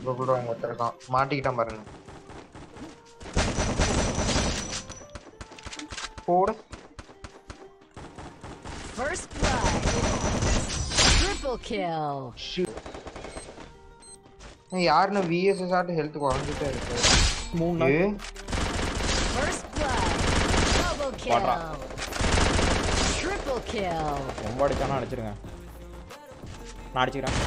இப்போ கூட அவங்க ஒருத்தருக்கான் மாட்டிக்கிட்டான் பாருங்க போடு First blood. Triple kill. Shit. யாருன்னு விஎஸ்எஸ் ஆட்டு ஹெல்த் குறைஞ்சிட்டே இருக்கு மூணு ஏ First blood. Double Quadra. kill. Triple kill. ரொம்ப அடிச்சானா அடிச்சிருங்க நான் அடிச்சுக்கிறேன்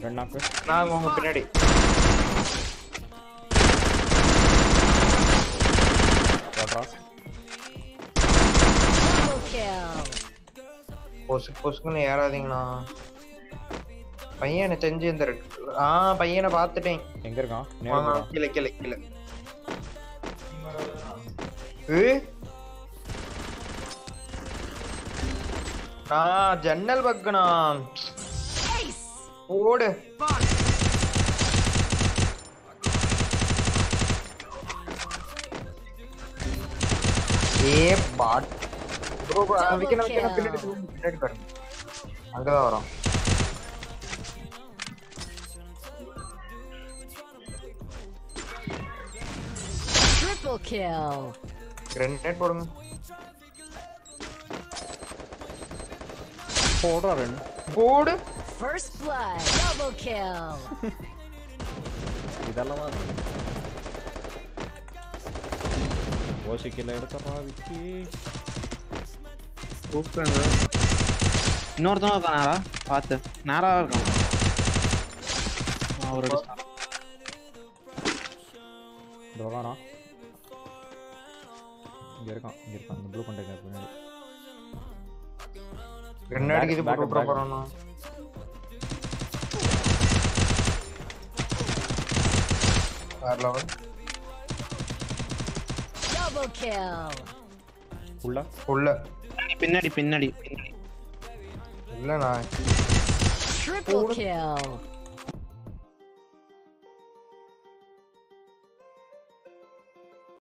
சார் நாக்கு நான் உங்க பின்னாடி. பொசுக்கு பொசுக்குன்னு ஏறாதீங்கண்ணா. பையனை செஞ்சு இந்த ஆ பையனை பார்த்துட்டேன். எங்க இருக்கான்? கீழே கீழே கீழே. ஏ ஜன்னல் Ace. ஓடு. ஏ பாட். ப்ரோ விக்கன விக்கன பின்னாடி பின்னாடி பாருங்க. அங்கதான் வரோம். Triple kill. கிரெனேட் போடுங்க. போடுறா ரெண்டு போடு First blood. Double kill. இதெல்லாம் ஓசிக்கில் எடுத்துறா விக்கி இன்னொருத்தவன் இருக்கான் நேரா பார்த்து. நேரா இருக்கான். இதோதானா இங்க இருக்கான் இங்க இருக்கான். இந்த ப்ளூ கண்டெய்னர் பின்னாடி போட்டு வேற லெவல் Double kill. உள்ள? உள்ள. பின்னாடி பின்னாடி பின்னாடி. இல்ல நான் Triple kill.